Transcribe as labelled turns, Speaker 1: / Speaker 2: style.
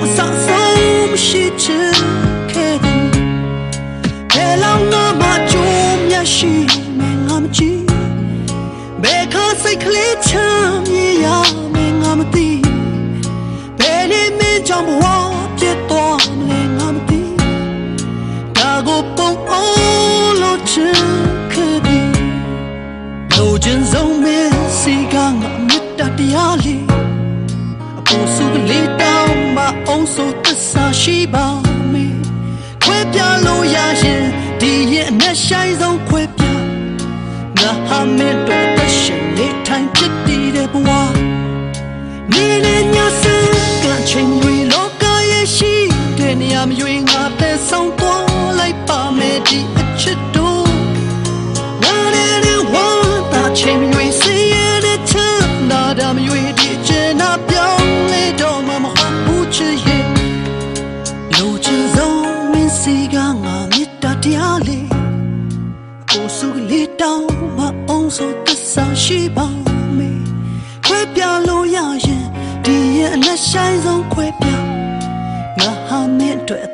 Speaker 1: အောင်ဆောင်ဆုံးရှိချင်ခဲ့တယ်ဘယ်လောက်ငါမကြုံမျက်ရှိမယ်ငါမကြည့်ဘယ်ခါစိတ်ကလေးချမ်းမြေရမယ်ငါမသိဘယ်နေမင်းကြောင့်ဘဝပြတ်သွားမလဲငါမသိဒါကိုပုံအောင်လို့ချင်ခဲ့တယ်လိုချင်ဆုံးမင်းစီကငါမြတ်တရားလေးအပေါ်စုကလေးတ သစ္စာရှိပါမေခွဲပြလို့ရရင်ဒီရဲ့အနဲ့ဆိုင်ဆုံးခွဲပြငါဟာမင်းတို့တရှင်လေးထိုင်ဖြစ်တည်တဲ့ဘဝနေနေညစကချင်းတွေလောကရဲ့ရှိတဲ့နေရာမရွေငါတဲ့ဆောင် ချစ်ရဲ့လိုချင်ဆုံးမင်းစီကငါမေတ္တာတရားလေးကိုစုကလေးတောင်းမအောင်ဆိုသစ္စာရှိပါမေခွဲပြလို့ရရင်ဒီရဲ့အလက်ဆိုင်ဆုံးခွဲပြငါဟာမင်းအတွက်အ